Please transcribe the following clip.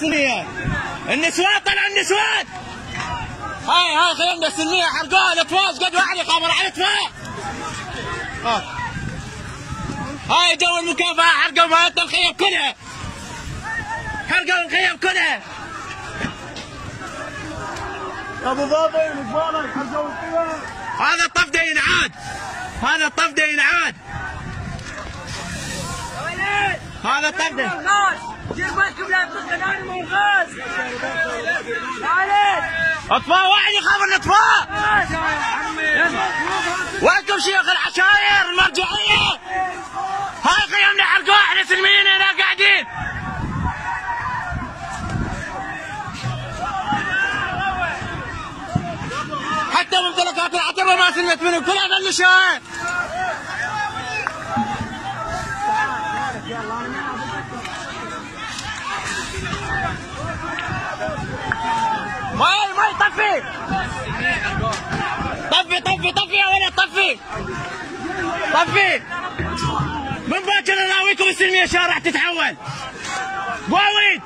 السلمية. النسوان طلع النسوان هاي هاي خيمنا السلمية. حرقوها الاطفال قد واحد يخابر على الاطفال. هاي جو المكافأة حرقوا مهات الخيم كلها حرقوا الخيم كلها أبو ظبي مقبالك حرقوا الخيام هذا الطف ينعاد. هذا الطف ينعاد. هذا الطف اطفاء واحد يخابر الاطفاء؟ وينكم شيوخ العشاير المرجعية؟ هاي خيمنا حرقوها إحنا سلميين هنا قاعدين. حتى ممتلكات العتبه ما سلمت منهم كلها بلشوا ماي ماي طفي! طفي طفي طفي يا ولد طفي! طفي! من باكر ناويكم السلمية شارع تتحول. واويد